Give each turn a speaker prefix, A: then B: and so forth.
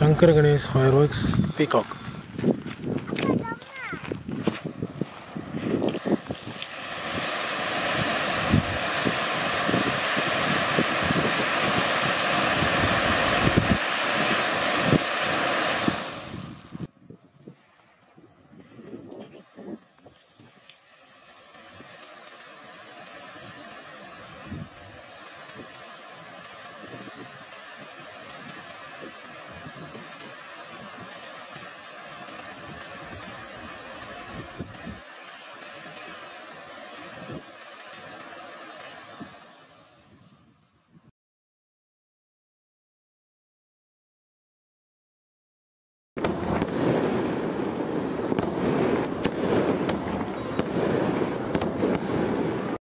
A: Shankar Ganesh fireworks peacock.